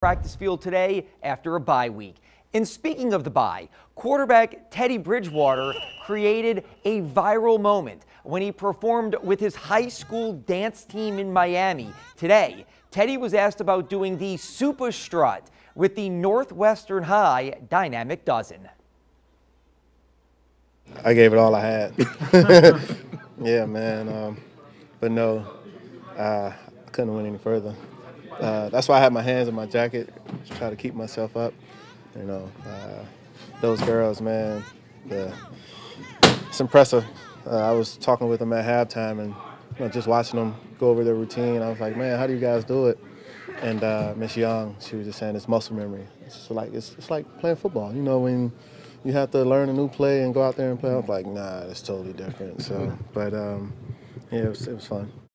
practice field today after a bye week. And speaking of the bye, quarterback Teddy Bridgewater created a viral moment when he performed with his high school dance team in Miami. Today, Teddy was asked about doing the super strut with the Northwestern High Dynamic Dozen. I gave it all I had. yeah, man. Um, but no, uh, I couldn't win any further. Uh, that's why I had my hands in my jacket, to try to keep myself up. You know, uh, those girls, man, the, it's impressive. Uh, I was talking with them at halftime and you know, just watching them go over their routine. I was like, man, how do you guys do it? And uh, Miss Young, she was just saying it's muscle memory. It's like it's, it's like playing football. You know, when you have to learn a new play and go out there and play. I was like, nah, it's totally different. So, but um, yeah, it was, it was fun.